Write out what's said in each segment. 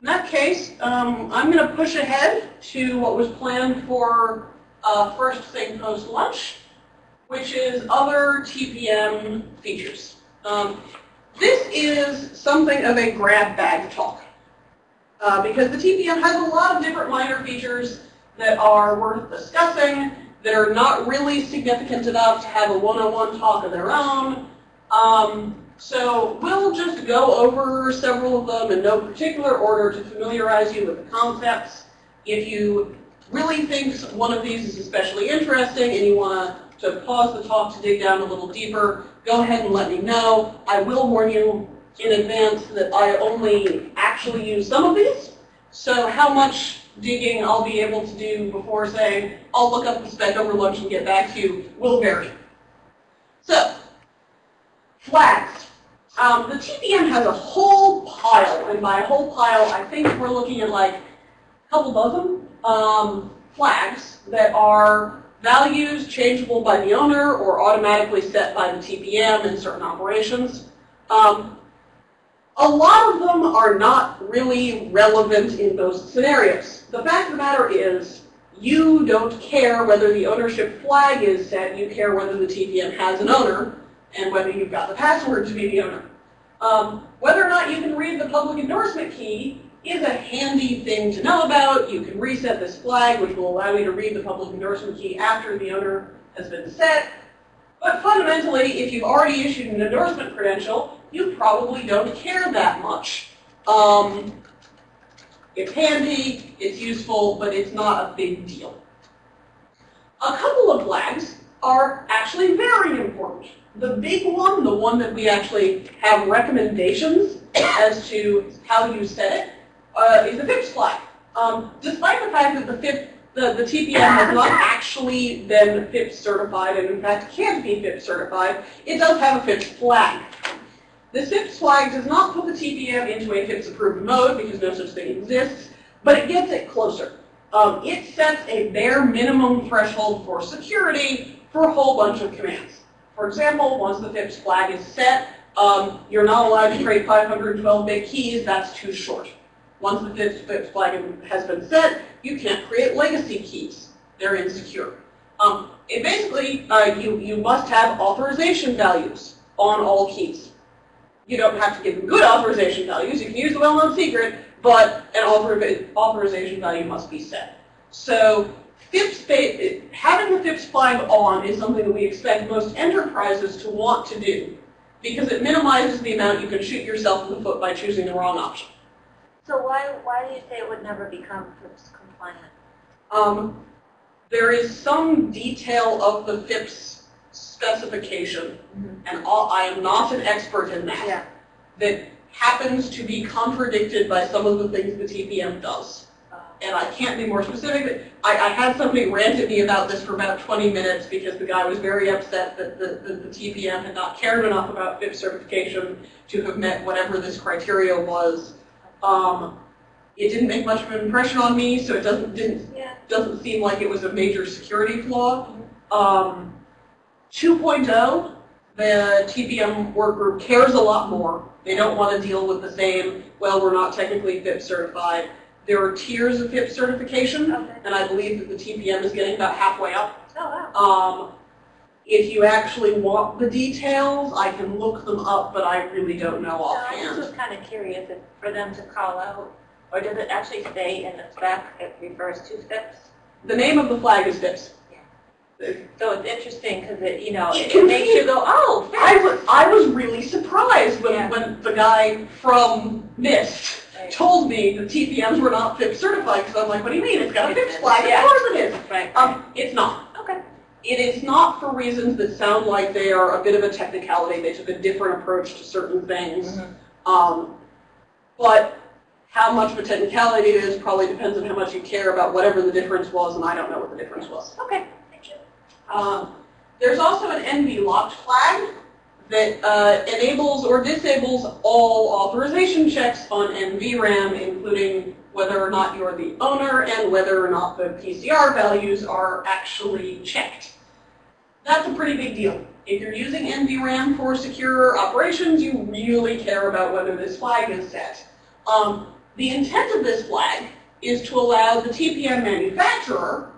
In that case, um, I'm going to push ahead to what was planned for uh, first thing post-lunch, which is other TPM features. Um, this is something of a grab bag talk. Uh, because the TPM has a lot of different minor features that are worth discussing, that are not really significant enough to have a one-on-one talk of their own. Um, so we'll just go over several of them in no particular order to familiarize you with the concepts. If you really think one of these is especially interesting and you want to pause the talk to dig down a little deeper, go ahead and let me know. I will warn you in advance that I only actually use some of these. So how much digging I'll be able to do before saying, I'll look up the spec over and get back to you will vary. So, flags. Um, the TPM has a whole pile, and by a whole pile, I think we're looking at like a couple dozen um, flags that are values changeable by the owner or automatically set by the TPM in certain operations. Um, a lot of them are not really relevant in those scenarios. The fact of the matter is, you don't care whether the ownership flag is set, you care whether the TPM has an owner, and whether you've got the password to be the owner. Um, whether or not you can read the public endorsement key is a handy thing to know about. You can reset this flag, which will allow you to read the public endorsement key after the owner has been set. But fundamentally, if you've already issued an endorsement credential, you probably don't care that much. Um, it's handy, it's useful, but it's not a big deal. A couple of flags are actually very important. The big one, the one that we actually have recommendations as to how you set it, uh, is the FIPS flag. Um, despite the fact that the FIP, the, the TPM has not actually been FIPS certified, and in fact can't be FIPS certified, it does have a FIPS flag. The FIPS flag does not put the TPM into a FIPS approved mode because no such thing exists, but it gets it closer. Um, it sets a bare minimum threshold for security for a whole bunch of commands. For example, once the FIPS flag is set, um, you're not allowed to create 512-bit keys, that's too short. Once the FIPS, FIPS flag has been set, you can't create legacy keys. They're insecure. Um, it basically, uh, you, you must have authorization values on all keys. You don't have to give them good authorization values. You can use the well-known secret, but an author authorization value must be set. So FIPS, having the FIPS flag on is something that we expect most enterprises to want to do because it minimizes the amount you can shoot yourself in the foot by choosing the wrong option. So why, why do you say it would never become FIPS compliant? Um, there is some detail of the FIPS specification, Mhm. and all, I am not an expert in that, Yeah. that happens to be contradicted by some of the things the TPM does. And I can't be more specific. I, I had somebody rant at me about this for about 20 minutes because the guy was very upset that the, the, the TPM had not cared enough about FIPS certification to have met whatever this criteria was. Um, it didn't make much of an impression on me, so it doesn't didn't Yeah. doesn't seem like it was a major security flaw. Um, 2.0, the TPM work group cares a lot more. They don't want to deal with the same, well, we're not technically FIPS certified. There are tiers of FIPS certification, Okay. and I believe that the TPM is getting about halfway up. Oh, wow. Um, if you actually want the details, I can look them up, but I really don't know No, I just was kind of curious if, for them to call out, or does it actually say in the spec, it refers to FIPS? The name of the flag is FIPS. So it's interesting because it, you know, It it, makes you go, oh, I was, I was really surprised when, Yeah. when the guy from NIST. Told me the TPMs were not FIPS certified, because I'm like, what do you mean? It's got a FIPS flag, Yeah. of course it is. Right. Um, it's not. Okay. It is not for reasons that sound like they are a bit of a technicality. They took a different approach to certain things. Mhm. Um, but how much of a technicality it is probably depends on how much you care about whatever the difference was, and I don't know what the difference was. Okay, thank you. Um, there's also an NV locked flag that uh, enables or disables all authorization checks on NVRAM, including whether or not you're the owner and whether or not the PCR values are actually checked. That's a pretty big deal. If you're using NVRAM for secure operations, you really care about whether this flag is set. Um, the intent of this flag is to allow the TPM manufacturer,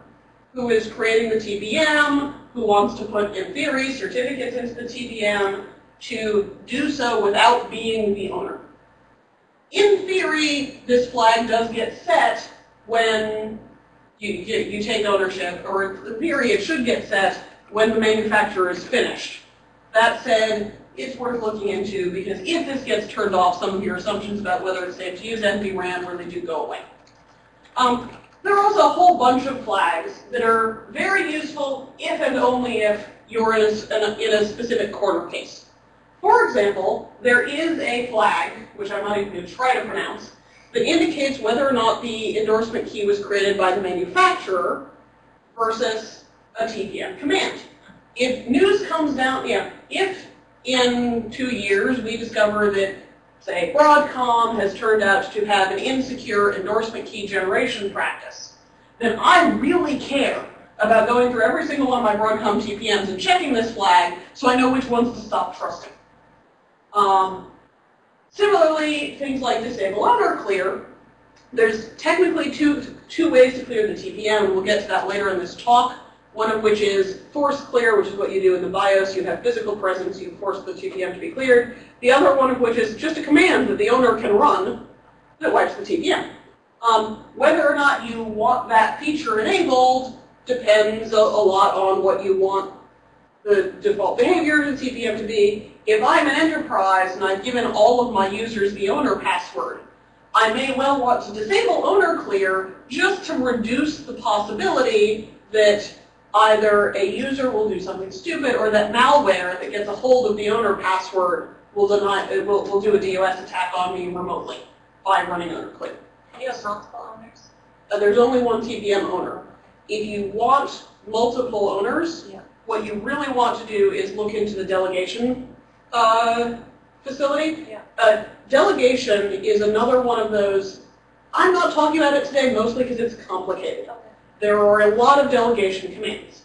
who is creating the TPM, who wants to put, in theory, certificates into the TPM, to do so without being the owner. In theory, this flag does get set when you, you, you take ownership, or in theory, it should get set when the manufacturer is finished. That said, it's worth looking into because if this gets turned off, some of your assumptions about whether it's safe to use NVRAM really do go away. Um, there are also a whole bunch of flags that are very useful if and only if you're in a, in a, specific corner case. For example, there is a flag, which I'm not even going to try to pronounce, that indicates whether or not the endorsement key was created by the manufacturer versus a TPM command. If news comes down, yeah, if in two years we discover that, say, Broadcom has turned out to have an insecure endorsement key generation practice, then I really care about going through every single one of my Broadcom TPMs and checking this flag so I know which ones to stop trusting. Um, similarly, things like disable owner clear, there's technically two, two ways to clear the TPM, and we'll get to that later in this talk. One of which is force clear, which is what you do in the BIOS. You have physical presence, you force the TPM to be cleared. The other one of which is just a command that the owner can run that wipes the TPM. Um, whether or not you want that feature enabled depends a, a lot on what you want the default behavior of the TPM to be. If I'm an enterprise and I've given all of my users the owner password, I may well want to disable owner clear just to reduce the possibility that either a user will do something stupid or that malware that gets a hold of the owner password will deny will, will do a DOS attack on me remotely by running owner clear. You have multiple owners? Uh, there's only one TPM owner. If you want multiple owners, Yeah. what you really want to do is look into the delegation uh, facility. Yeah. Uh, delegation is another one of those. I'm not talking about it today mostly because it's complicated. Okay. There are a lot of delegation commands.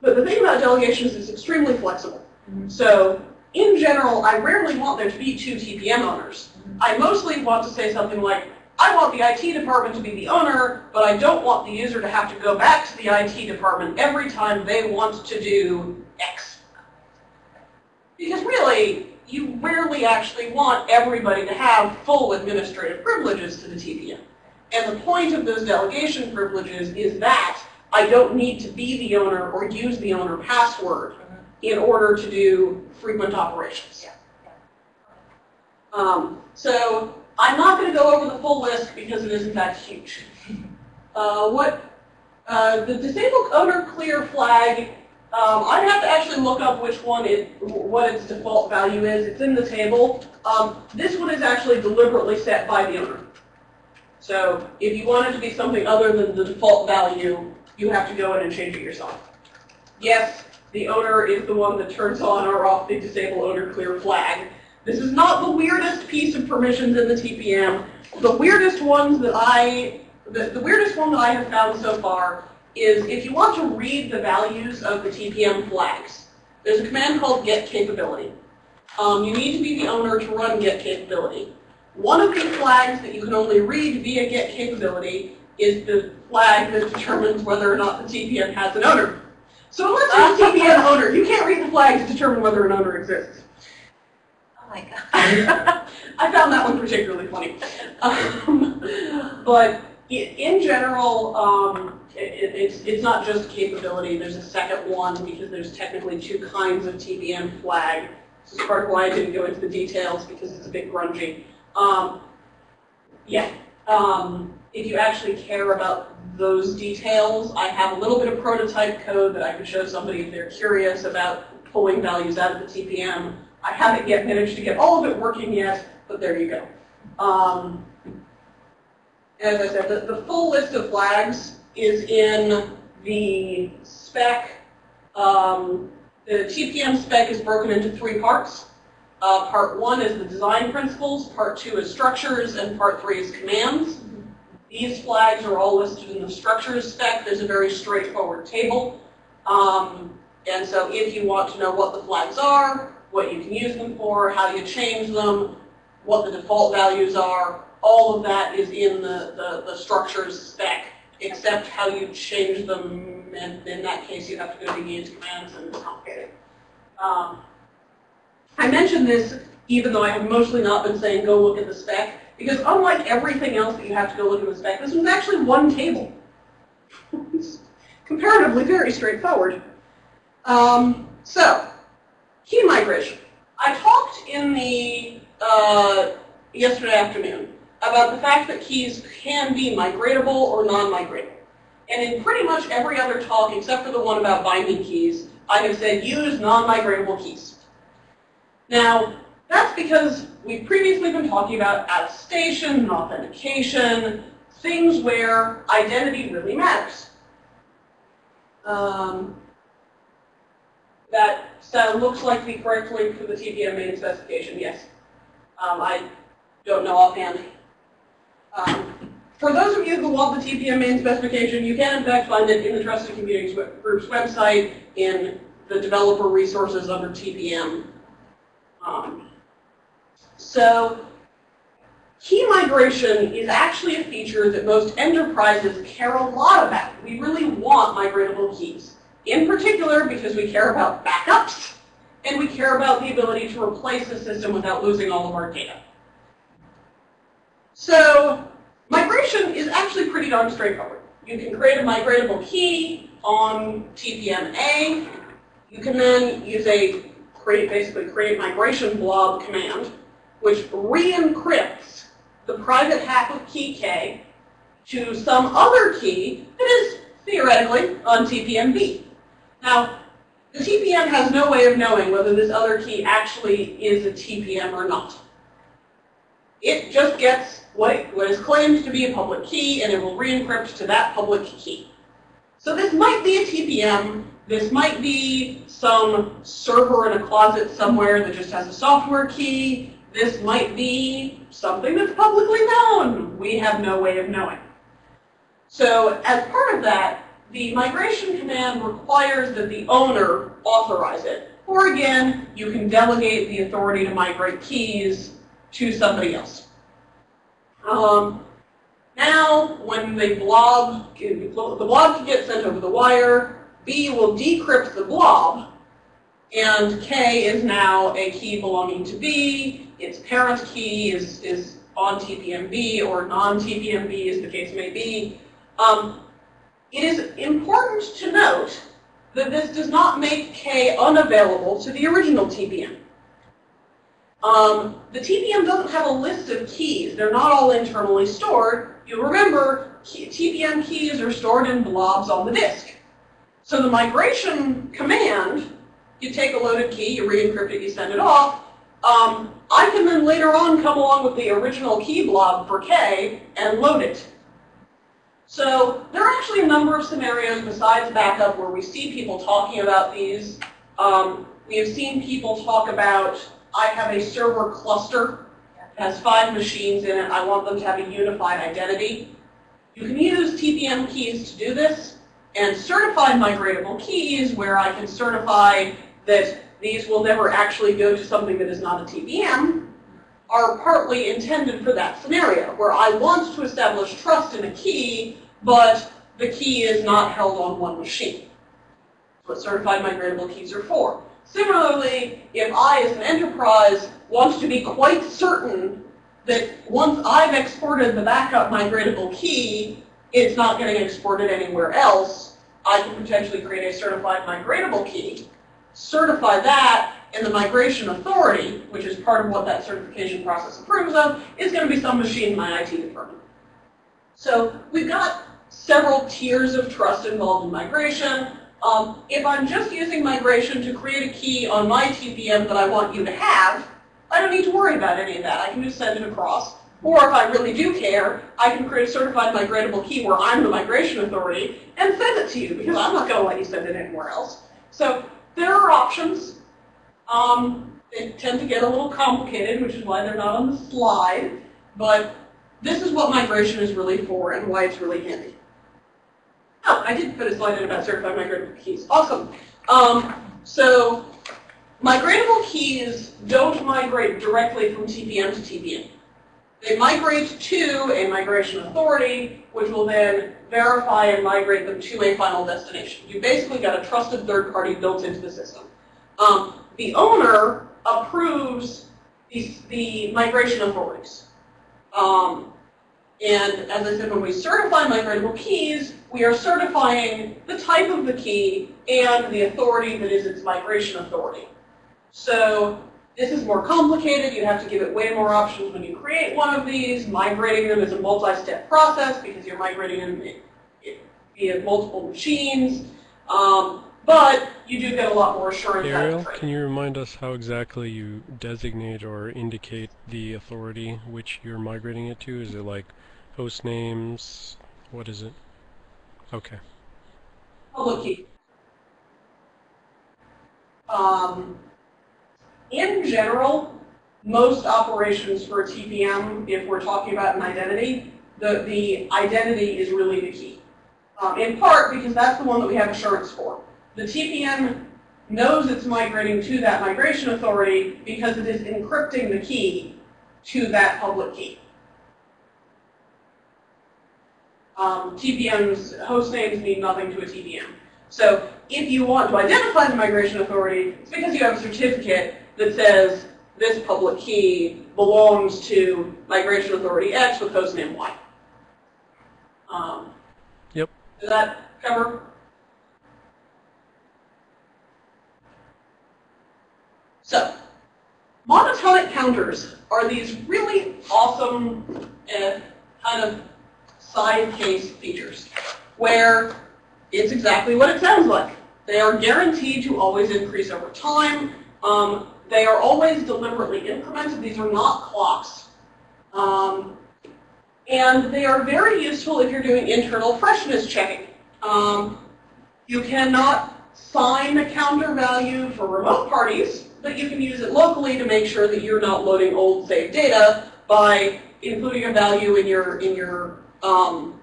But the thing about delegation is it's extremely flexible. Mhm. So in general, I rarely want there to be two TPM owners. I mostly want to say something like, I want the IT department to be the owner, but I don't want the user to have to go back to the IT department every time they want to do X. Because really, you rarely actually want everybody to have full administrative privileges to the TPM. And the point of those delegation privileges is that I don't need to be the owner or use the owner password in order to do frequent operations. Yeah, Um, so I'm not going to go over the full list because it is in fact huge. Uh, what uh, the disabled owner clear flag, um, I'd have to actually look up which one it, what its default value is. It's in the table. Um, this one is actually deliberately set by the owner. So if you want it to be something other than the default value, you have to go in and change it yourself. Yes, the owner is the one that turns on or off the disable owner clear flag. This is not the weirdest piece of permissions in the TPM. The weirdest ones that I, the, the weirdest one that I have found so far is if you want to read the values of the TPM flags, there's a command called get capability. Um, you need to be the owner to run get capability. One of the flags that you can only read via get capability is the flag that determines whether or not the TPM has an owner. So unless you're a TPM owner, you can't read the flag to determine whether an owner exists. Oh my god. I found that one particularly funny. Um, but in general, um, it, it's, it's not just capability. There's a second one because there's technically two kinds of TPM flag. This is part of why I didn't go into the details because it's a bit grungy. Um, yeah. Um, if you actually care about those details, I have a little bit of prototype code that I could show somebody if they're curious about pulling values out of the TPM. I haven't yet managed to get all of it working yet, but there you go. Um, as I said, the, the full list of flags is in the spec. Um, the TPM spec is broken into three parts. Uh, part one is the design principles, part two is structures, and part three is commands. These flags are all listed in the structures spec. There's a very straightforward table. Um, and so if you want to know what the flags are, what you can use them for, how you change them, what the default values are, all of that is in the, the, the structures spec, except how you change them, and in that case, you have to go digging into commands and it's complicated. Um, I mentioned this even though I have mostly not been saying go look at the spec, because unlike everything else that you have to go look at the spec, this was actually one table. comparatively very straightforward. Um, so, key migration. I talked in the uh, yesterday afternoon about the fact that keys can be migratable or non-migratable. And in pretty much every other talk, except for the one about binding keys, I have said use non-migratable keys. Now, that's because we've previously been talking about attestation and authentication, things where identity really matters. Um, that so looks like the correct link for the TPM main specification, yes. Um, I don't know offhand. Um, for those of you who want the TPM main specification, you can in fact find it in the Trusted Computing Group's website in the developer resources under TPM. Um, so key migration is actually a feature that most enterprises care a lot about. We really want migratable keys. In particular, because we care about backups, and we care about the ability to replace the system without losing all of our data. So migration is actually pretty darn straightforward. You can create a migratable key on TPM-A. You can then use a create, basically create migration blob command, which re-encrypts the private half of key K to some other key that is theoretically on TPM-B. Now, the TPM has no way of knowing whether this other key actually is a TPM or not. It just gets what, what is claimed to be a public key, and it will re-encrypt to that public key. So this might be a TPM, this might be some server in a closet somewhere that just has a software key, this might be something that's publicly known. We have no way of knowing. So as part of that, the migration command requires that the owner authorize it. Or again, you can delegate the authority to migrate keys to somebody else. Um, now, when the blob, the blob can get sent over the wire, B will decrypt the blob, and K is now a key belonging to B. Its parent key is, is on TPMB or non-TPMB, as the case may be. Um, it is important to note that this does not make K unavailable to the original TPM. Um, the TPM doesn't have a list of keys. They're not all internally stored. You'll remember TPM keys are stored in blobs on the disk. So the migration command, you take a loaded key, you re-encrypt it, you send it off. Um, I can then later on come along with the original key blob for K and load it. So there are actually a number of scenarios besides backup where we see people talking about these. Um, we have seen people talk about, I have a server cluster that has five machines in it. I want them to have a unified identity. You can use TPM keys to do this and certified migratable keys where I can certify that these will never actually go to something that is not a TPM are partly intended for that scenario, where I want to establish trust in a key, but the key is not held on one machine. That's what certified migratable keys are for. Similarly, if I, as an enterprise, want to be quite certain that once I've exported the backup migratable key, it's not getting exported anywhere else, I can potentially create a certified migratable key, certify that, and the migration authority, which is part of what that certification process approves of, is going to be some machine in my IT department. So we've got several tiers of trust involved in migration. Um, if I'm just using migration to create a key on my TPM that I want you to have, I don't need to worry about any of that. I can just send it across. Or if I really do care, I can create a certified migratable key where I'm the migration authority and send it to you because I'm not going to let you send it anywhere else. So there are options. Um, they tend to get a little complicated, which is why they're not on the slide. But this is what migration is really for and why it's really handy. Oh, I did put a slide in about certified migratable keys. Awesome. Um, so migratable keys don't migrate directly from TPM to TPM. They migrate to a migration authority, which will then verify and migrate them to a final destination. You basically got a trusted third party built into the system. Um, the owner approves the, the migration authorities. Um, and as I said, when we certify migratable keys, we are certifying the type of the key and the authority that is its migration authority. So this is more complicated. You have to give it way more options when you create one of these. Migrating them is a multi-step process because you're migrating them via multiple machines. Um, but you do get a lot more assurance Ariel, can you remind us how exactly you designate or indicate the authority which you're migrating it to? Is it like host names? What is it? Okay. Public key. Um, in general, most operations for a TPM, if we're talking about an identity, the, the identity is really the key. Um, in part because that's the one that we have assurance for. The TPM knows it's migrating to that migration authority because it is encrypting the key to that public key. Um, TPM's host names mean nothing to a TPM. So if you want to identify the migration authority, it's because you have a certificate that says this public key belongs to migration authority X with host name Y. Um, Yep. Does that cover? So, monotonic counters are these really awesome uh, kind of side case features where it's exactly what it sounds like. They are guaranteed to always increase over time. Um, they are always deliberately incremented. These are not clocks. Um, and they are very useful if you're doing internal freshness checking. Um, you cannot sign a counter value for remote parties, but you can use it locally to make sure that you're not loading old saved data by including a value in your in your um,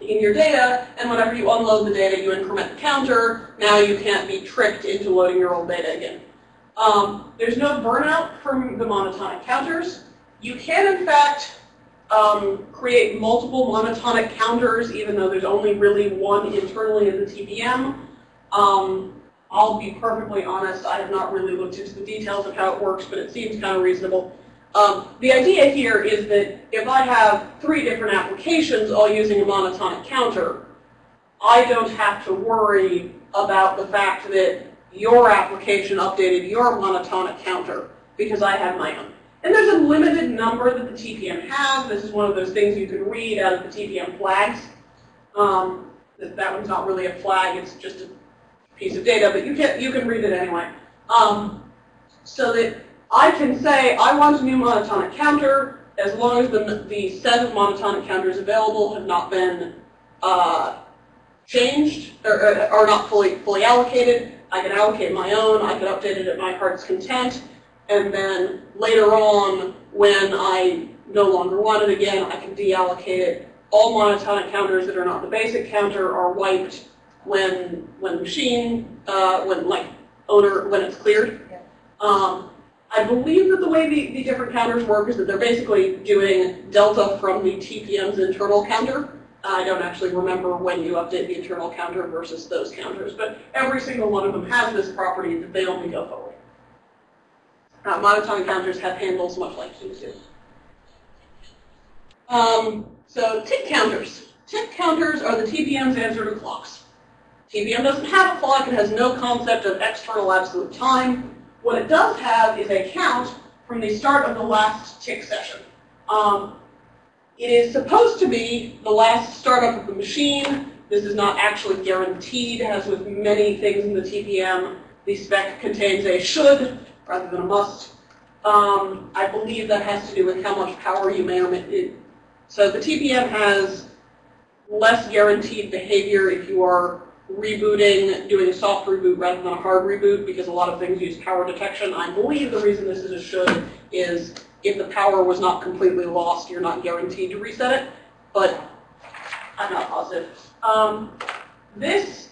in your data, and whenever you unload the data, you increment the counter. Now you can't be tricked into loading your old data again. Um, there's no burnout from the monotonic counters. You can, in fact, um, create multiple monotonic counters, even though there's only really one internally in the TPM. Um, I'll be perfectly honest, I have not really looked into the details of how it works, but it seems kind of reasonable. Um, the idea here is that if I have three different applications all using a monotonic counter, I don't have to worry about the fact that your application updated your monotonic counter because I have my own. And there's a limited number that the TPM has. This is one of those things you can read out of the TPM flags. Um, that one's not really a flag, it's just a piece of data, but you can, you can read it anyway. Um, so that I can say, I want a new monotonic counter, as long as the, the set of monotonic counters available have not been uh, changed, or, or not fully, fully allocated. I can allocate my own, I can update it at my heart's content, and then later on, when I no longer want it again, I can deallocate it. All monotonic counters that are not the basic counter are wiped when when machine, uh, when like owner, when it's cleared. Um, I believe that the way the, the different counters work is that they're basically doing delta from the TPM's internal counter. I don't actually remember when you update the internal counter versus those counters, but every single one of them has this property that they only go forward. Uh, monotonic counters have handles much like keys do. Um, so tick counters. Tick counters are the TPM's answer to clocks. TPM doesn't have a clock. It has no concept of external absolute time. What it does have is a count from the start of the last tick session. Um, it is supposed to be the last startup of the machine. This is not actually guaranteed, as with many things in the TPM. The spec contains a should rather than a must. Um, I believe that has to do with how much power you may may. So the TPM has less guaranteed behavior if you are rebooting, doing a soft reboot rather than a hard reboot because a lot of things use power detection. I believe the reason this is a should is if the power was not completely lost, you're not guaranteed to reset it, but I'm not positive. Um, this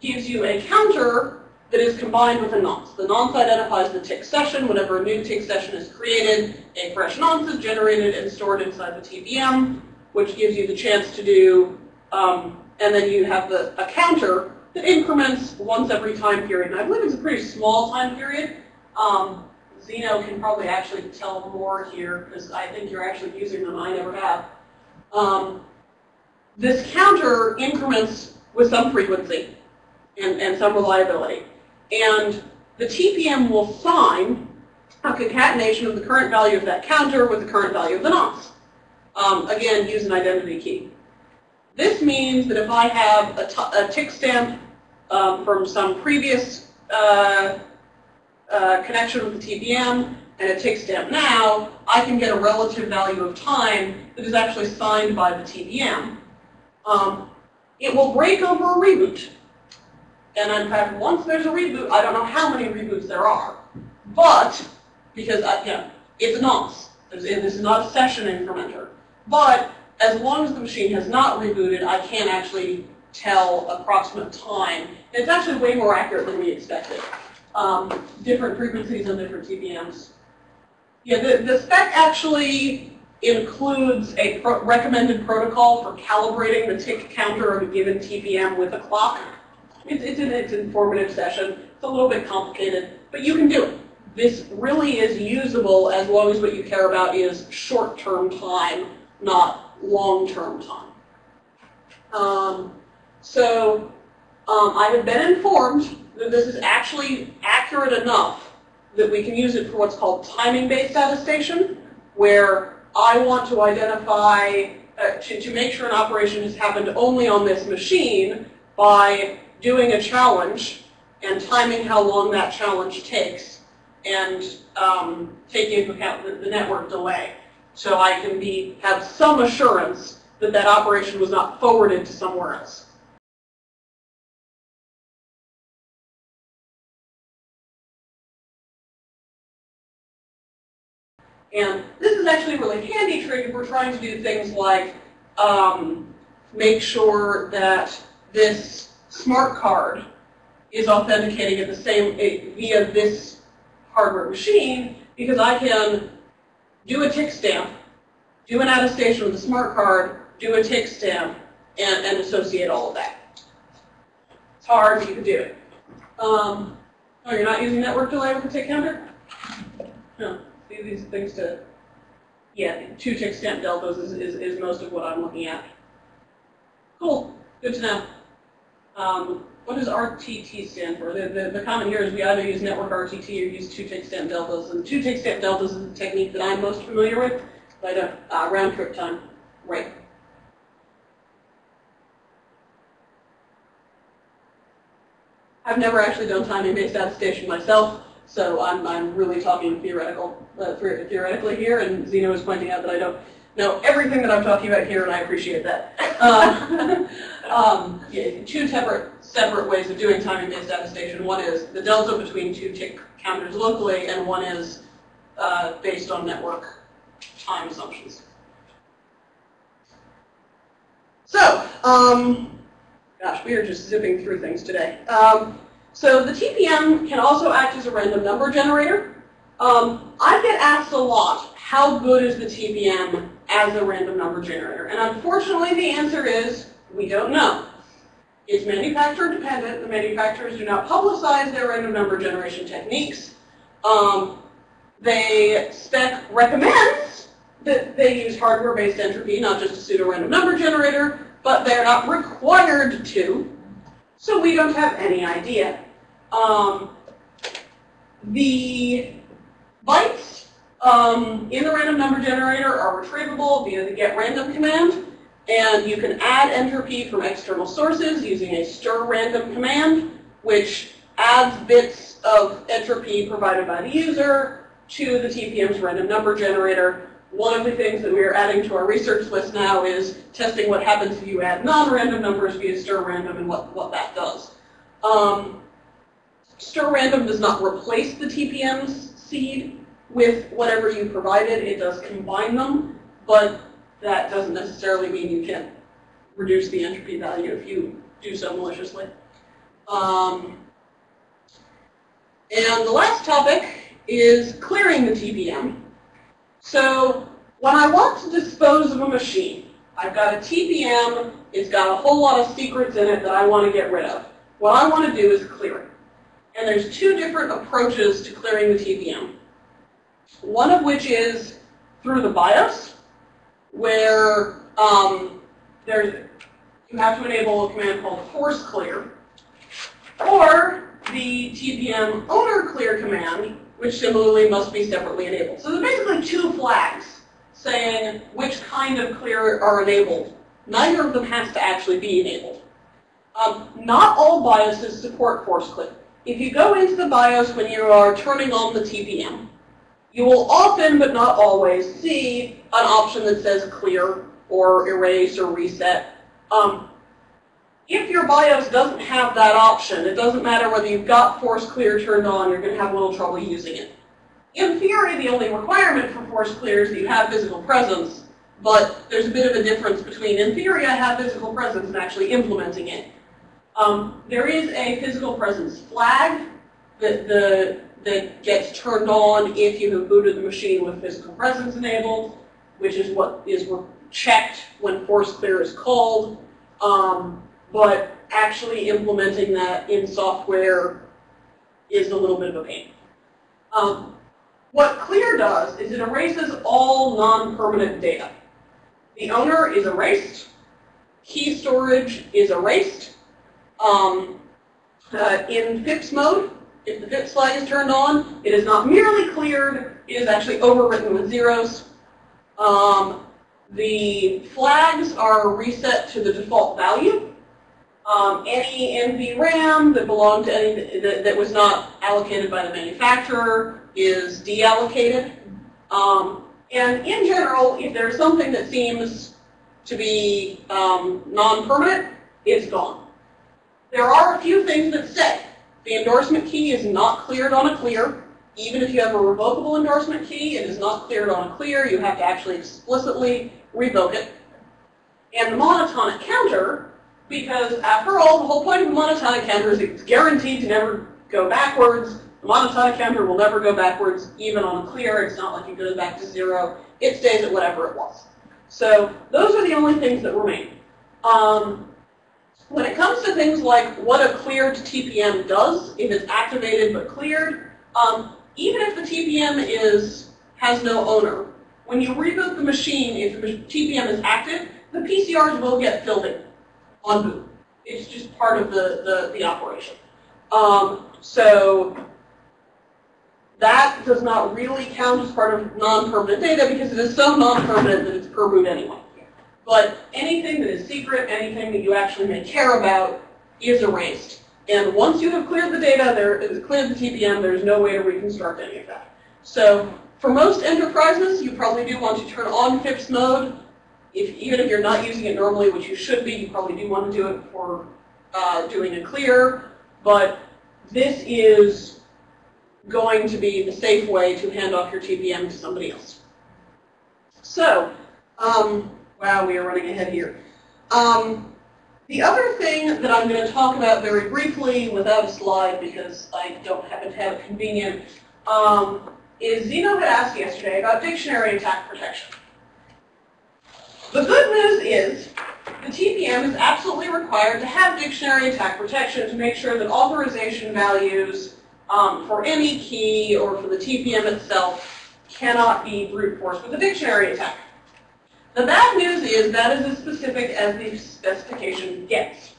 gives you a counter that is combined with a nonce. The nonce identifies the tick session. Whenever a new tick session is created, a fresh nonce is generated and stored inside the TPM, which gives you the chance to do, um, and then you have the, a counter that increments once every time period. And I believe it's a pretty small time period. Um, Zeno can probably actually tell more here because I think you're actually using them. I never have. Um, this counter increments with some frequency and, and some reliability. And the TPM will sign a concatenation of the current value of that counter with the current value of the nonce. Um, again, use an identity key. This means that if I have a, a tick stamp um, from some previous uh, connection with the TPM and a tick stamp now, I can get a relative value of time that is actually signed by the TPM. Um, it will break over a reboot. And in fact, once there's a reboot, I don't know how many reboots there are. But, because, I, you know, it's nonce. This is not a session incrementer. But as long as the machine has not rebooted, I can actually tell approximate time. And it's actually way more accurate than we expected. Um, different frequencies on different TPMs. Yeah, the, the spec actually includes a pro recommended protocol for calibrating the tick counter of a given TPM with a clock. It's, it's an it's informative session. It's a little bit complicated, but you can do it. This really is usable as long as what you care about is short-term time, not long-term time. Um, so um, I have been informed that this is actually accurate enough that we can use it for what's called timing-based attestation, where I want to identify, uh, to, to make sure an operation has happened only on this machine by doing a challenge and timing how long that challenge takes and um, taking into account the, the network delay. So I can be have some assurance that that operation was not forwarded to somewhere else. And this is actually a really handy trick if we're trying to do things like um, make sure that this smart card is authenticating at the same eh, via this hardware machine because I can do a tick stamp, do an attestation with a smart card, do a tick stamp, and, and associate all of that. It's hard, but you can do it. Um, oh, you're not using network delay with the tick counter? No these things to, yeah, two tick stamp deltas is, is, is most of what I'm looking at. Cool, good to know. Um, what does RTT stand for? The, the, the comment here is we either use network RTT or use two tick stamp deltas. And two tick stamp deltas is the technique that I'm most familiar with, but uh, uh, round trip time, right. I've never actually done timing-based attestation myself, so I'm, I'm really talking theoretical, uh, theoretically here, and Zeno is pointing out that I don't know everything that I'm talking about here, and I appreciate that. Um, um, yeah, two separate, separate ways of doing timing-based attestation. One is the delta between two tick counters locally, and one is uh, based on network time assumptions. So, um, gosh, we are just zipping through things today. Um, so the TPM can also act as a random number generator. Um, I get asked a lot, how good is the TPM as a random number generator? And unfortunately the answer is, we don't know. It's manufacturer dependent. The manufacturers do not publicize their random number generation techniques. Um, they spec recommends that they use hardware-based entropy, not just a pseudo-random number generator, but they're not required to, so we don't have any idea. Um, the bytes um, in the random number generator are retrievable via the get random command, and you can add entropy from external sources using a stir random command, which adds bits of entropy provided by the user to the TPM's random number generator. One of the things that we are adding to our research list now is testing what happens if you add non-random numbers via stir random and what, what that does. Um, Stir random does not replace the TPM's seed with whatever you provided. It does combine them, but that doesn't necessarily mean you can reduce the entropy value if you do so maliciously. Um, And the last topic is clearing the TPM. So when I want to dispose of a machine, I've got a TPM, it's got a whole lot of secrets in it that I want to get rid of. What I want to do is clear it. And there's two different approaches to clearing the TPM. One of which is through the BIOS, where um, there's, you have to enable a command called force clear, or the TPM owner clear command, which similarly must be separately enabled. So there's basically two flags saying which kind of clear are enabled. Neither of them has to actually be enabled. Um, not all BIOSes support force clear. If you go into the BIOS when you are turning on the TPM, you will often, but not always, see an option that says clear or erase or reset. Um, if your BIOS doesn't have that option, it doesn't matter whether you've got force clear turned on, you're going to have a little trouble using it. In theory, the only requirement for force clear is that you have physical presence, but there's a bit of a difference between, in theory, I have physical presence and actually implementing it. Um, there is a physical presence flag that, the, that gets turned on if you have booted the machine with physical presence enabled, which is what is checked when force clear is called. Um, but actually implementing that in software is a little bit of a pain. Um, what clear does is it erases all non-permanent data. The owner is erased, key storage is erased, um, uh, in FIPS mode, if the FIPS flag is turned on, it is not merely cleared, it is actually overwritten with zeros. Um, the flags are reset to the default value. Um, any NVRAM that belonged to any that, that, was not allocated by the manufacturer is deallocated. Um, and in general, if there's something that seems to be um, non-permanent, it's gone. There are a few things that say the endorsement key is not cleared on a clear. Even if you have a revocable endorsement key, it is not cleared on a clear. You have to actually explicitly revoke it. And the monotonic counter, because after all, the whole point of the monotonic counter is it's guaranteed to never go backwards. The monotonic counter will never go backwards, even on a clear. It's not like it goes back to zero. It stays at whatever it was. So those are the only things that remain. Um, when it comes to things like what a cleared TPM does, if it's activated but cleared, um, even if the TPM is has no owner, when you reboot the machine, if the TPM is active, the PCRs will get filled in on boot. It's just part of the, the, the operation. Um, so that does not really count as part of non-permanent data because it is so non-permanent that it's per boot anyway. But anything that is secret, anything that you actually may care about, is erased. And once you have cleared the data, there, cleared the TPM, there's no way to reconstruct any of that. So for most enterprises, you probably do want to turn on FIPS mode. If, even if you're not using it normally, which you should be, you probably do want to do it for uh, doing a clear. But this is going to be the safe way to hand off your TPM to somebody else. So, um, Wow, we are running ahead here. Um, the other thing that I'm going to talk about very briefly without a slide because I don't happen to have it convenient um, is Zeno had asked yesterday about dictionary attack protection. The good news is the TPM is absolutely required to have dictionary attack protection to make sure that authorization values um, for any key or for the TPM itself cannot be brute force with a dictionary attack. The bad news is that is as specific as the specification gets.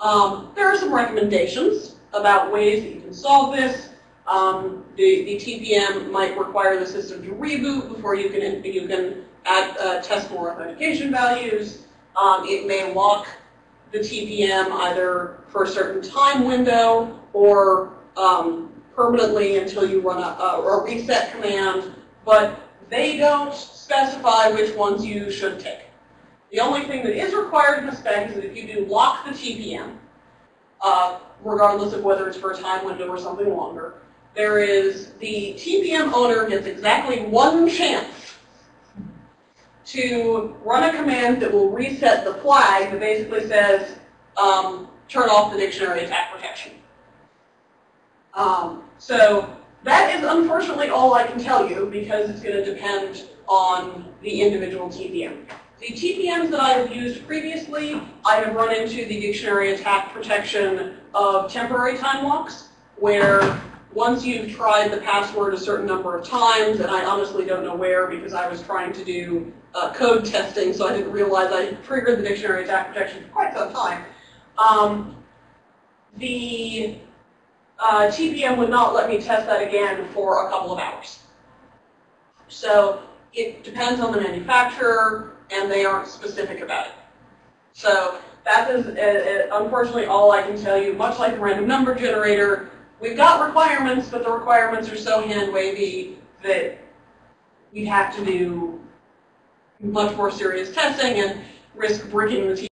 Um, there are some recommendations about ways that you can solve this. Um, the, the TPM might require the system to reboot before you can, you can add uh, test more authentication values. Um, it may lock the TPM either for a certain time window or um, permanently until you run a, a, a reset command. But they don't specify which ones you should take. The only thing that is required in the spec is that if you do lock the TPM, uh, regardless of whether it's for a time window or something longer, there is the TPM owner gets exactly one chance to run a command that will reset the flag that basically says um, turn off the dictionary attack protection. Um, so that is unfortunately all I can tell you because it's going to depend on the individual TPM. The TPMs that I have used previously, I have run into the dictionary attack protection of temporary time locks, where once you've tried the password a certain number of times, and I honestly don't know where because I was trying to do uh, code testing, so I didn't realize I triggered the dictionary attack protection for quite some time. Um, the uh, TPM would not let me test that again for a couple of hours. So it depends on the manufacturer, and they aren't specific about it. So that is uh, uh, unfortunately all I can tell you. Much like the random number generator, we've got requirements, but the requirements are so hand wavy that we'd have to do much more serious testing and risk breaking the